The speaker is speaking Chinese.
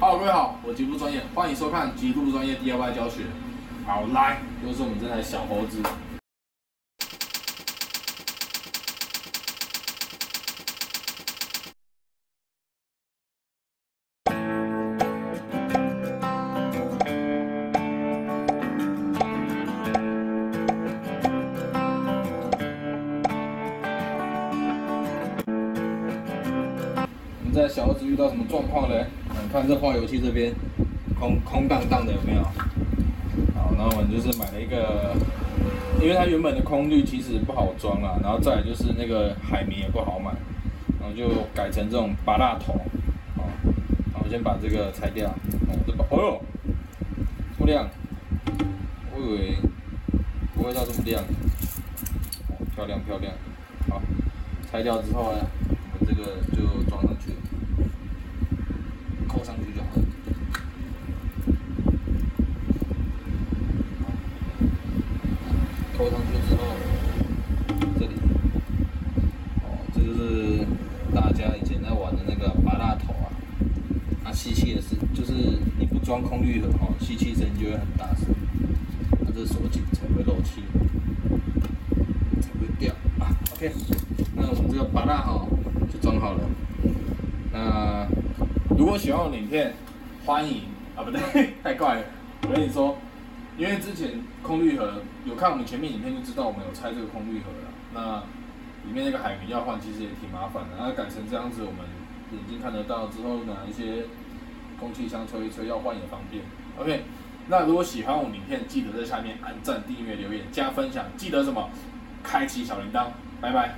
Hello，各位好，我极度专业，欢迎收看极度专业 DIY 教学。好，来，又是我们这台小猴子。我们在小猴子遇到什么状况呢？你看这化油器这边空空荡荡的，有没有？好，然后我们就是买了一个，因为它原本的空滤其实不好装啊，然后再来就是那个海绵也不好买，然后就改成这种八蜡头，好，然后先把这个拆掉，哦，这把，哦哟，这么亮，我以为不会到这么亮，哦，漂亮漂亮，好，拆掉之后呢，我们这个就装上去，扣上去就好了。扣上去之后，这里，哦，这就是大家以前在玩的那个拔蜡头啊。它吸气的是，就是你不装空滤盒哦，吸气声就会很大声，它这锁紧才会漏气，才会掉啊。OK，那我们这个拔蜡哈就装好了。那如果喜欢我的影片，欢迎啊，不对，太怪了。我跟你说，因为之前空滤盒有看我们前面影片就知道我们有拆这个空滤盒了。那里面那个海绵要换，其实也挺麻烦的。那改成这样子，我们眼睛看得到之后呢，一些空气枪吹一吹要换也方便。OK，那如果喜欢我们影片，记得在下面按赞、订阅、留言、加分享，记得什么？开启小铃铛。拜拜。